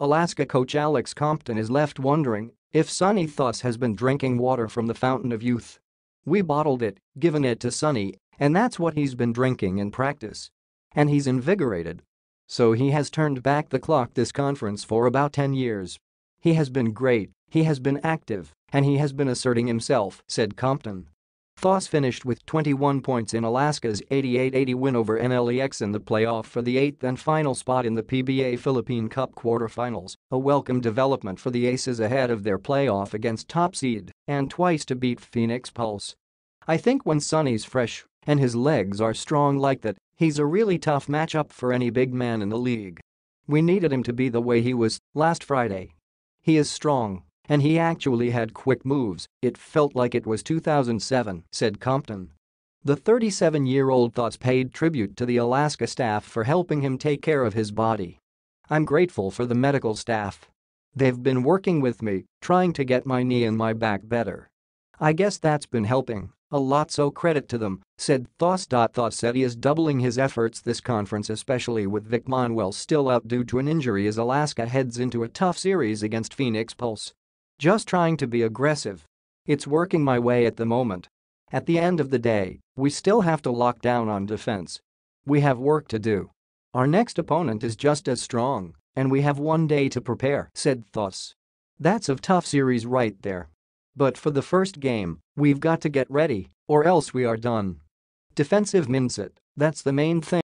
Alaska coach Alex Compton is left wondering if Sonny Thoss has been drinking water from the fountain of youth. We bottled it, given it to Sonny, and that's what he's been drinking in practice. And he's invigorated. So he has turned back the clock this conference for about 10 years. He has been great, he has been active, and he has been asserting himself, said Compton. Thoss finished with 21 points in Alaska's 88-80 win over NLEX in the playoff for the eighth and final spot in the PBA Philippine Cup quarterfinals, a welcome development for the Aces ahead of their playoff against top seed and twice to beat Phoenix Pulse. I think when Sonny's fresh and his legs are strong like that, he's a really tough matchup for any big man in the league. We needed him to be the way he was last Friday. He is strong, and he actually had quick moves, it felt like it was 2007, said Compton. The 37-year-old Thoss paid tribute to the Alaska staff for helping him take care of his body. I'm grateful for the medical staff. They've been working with me, trying to get my knee and my back better. I guess that's been helping, a lot so credit to them, said Thoss. Thoss said he is doubling his efforts this conference especially with Vic Manuel still out due to an injury as Alaska heads into a tough series against Phoenix Pulse. Just trying to be aggressive. It's working my way at the moment. At the end of the day, we still have to lock down on defense. We have work to do. Our next opponent is just as strong, and we have one day to prepare, said Thoss. That's a tough series right there. But for the first game, we've got to get ready, or else we are done. Defensive mindset, that's the main thing.